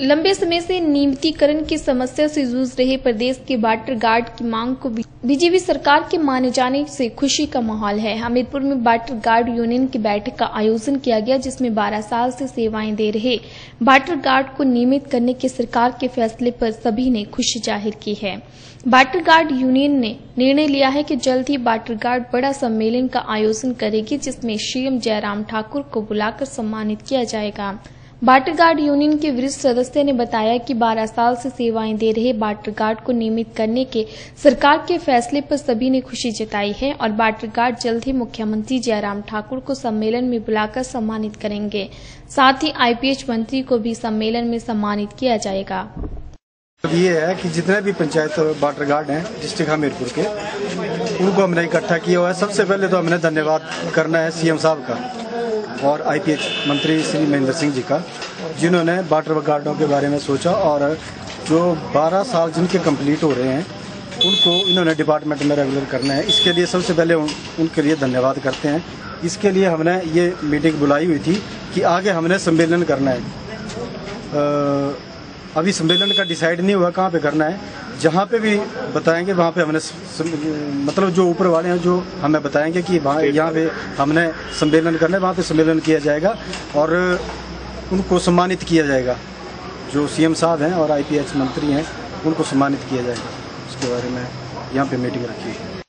लंबे समय से नियमितीकरण की समस्या से जूझ रहे प्रदेश के वाटर गार्ड की मांग को बीजेपी सरकार के माने जाने से खुशी का माहौल है। हमीरपुर में वाटर गार्ड यूनियन की बैठक का आयोजन किया गया, जिसमें 12 साल से सेवाएँ दे रहे वाटर गार्ड को नियमित करने के सरकार के फैसले पर सभी ने खुशी ज़ाहिर की है। वाटर गार्ड यूनियन ने निर्णय लिया है कि जल्द ही वाटर गार्ड बड़ा सम्मेलन का आयोजन करेगी, जिसमें सीएम जयराम ठाकुर को बुलाकर सम्मानित किया जाएगा। बाटर गार्ड यूनियन के वरिष्ठ सदस्य ने बताया कि 12 साल से सेवाएँ दे रहे बाटर गार्ड को नियमित करने के सरकार के फैसले पर सभी ने खुशी जताई है और बाटर गार्ड जल्द ही मुख्यमंत्री जयराम ठाकुर को सम्मेलन में बुलाकर सम्मानित करेंगे। साथ ही आईपीएच मंत्री को भी सम्मेलन में सम्मानित किया जाएगा। ये है कि जितने भी पंचायत वाटर गार्ड हैं, डिस्ट्रिक्ट हमीरपुर के, उनको हमने इकट्ठा किया हुआ है। सबसे पहले तो हमने धन्यवाद करना है सीएम साहब का। और आईपीएच मंत्री श्री महेंद्र सिंह जी का जिन्होंने वाटर गार्डों के बारे में सोचा और जो 12 साल जिनके कंप्लीट हो रहे हैं उनको इन्होंने डिपार्टमेंट में रेगुलर करना है। इसके लिए सबसे पहले उन, उनके लिए धन्यवाद करते हैं। इसके लिए हमने ये मीटिंग बुलाई हुई थी कि आगे हमने सम्मेलन करना है। आ, अभी सम्मेलन का डिसाइड नहीं हुआ कहाँ पे करना है। जहाँ पे भी बताएँगे, वहाँ पे हमने मतलब जो ऊपर वाले हैं, जो हमें बताएँगे कि वहाँ, यहाँ पे हमने सम्मेलन करना है, वहाँ पे सम्मेलन किया जाएगा और उनको सम्मानित किया जाएगा। जो सीएम साहब हैं और आईपीएस मंत्री हैं, उनको सम्मानित किया जाएगा। उसके बारे में यहाँ पे मीटिंग रखी है।